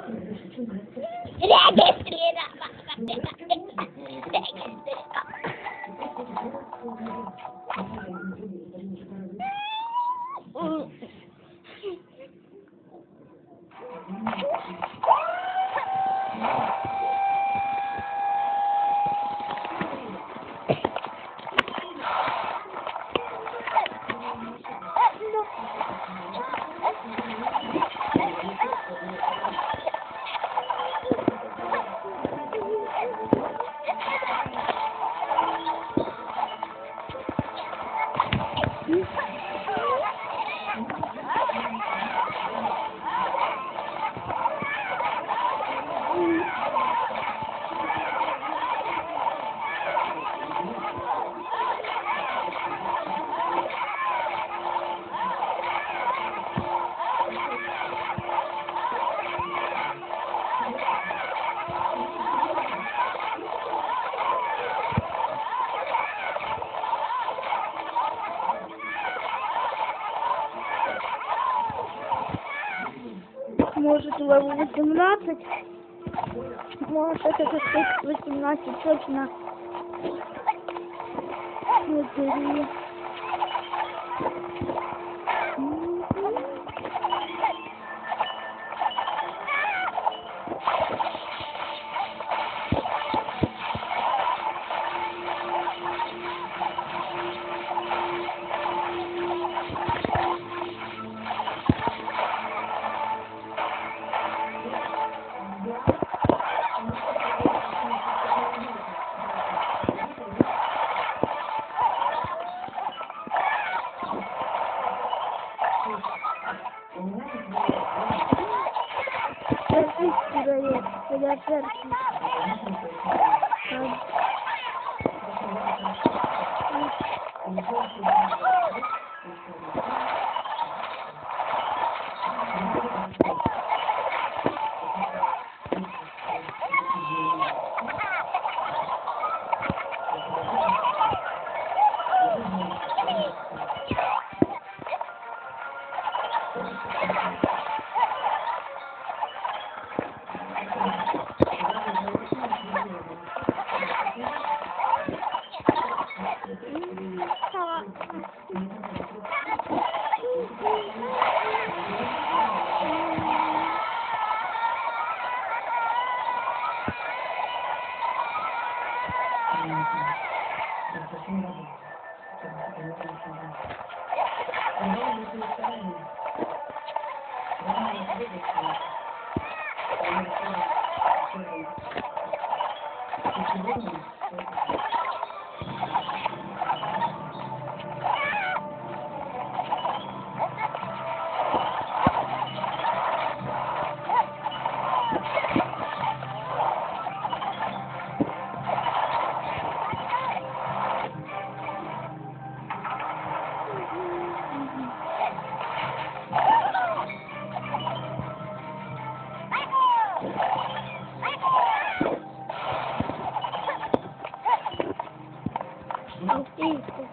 Thank you. Может, леву 18. Может, это как 18 точно. Смотри. 没事。Thank you. Isso.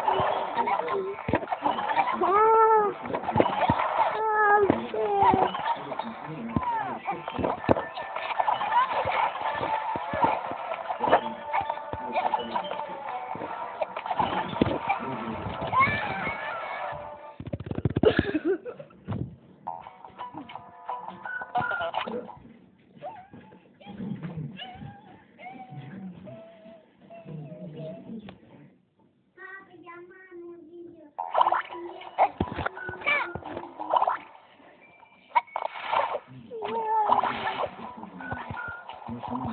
不要。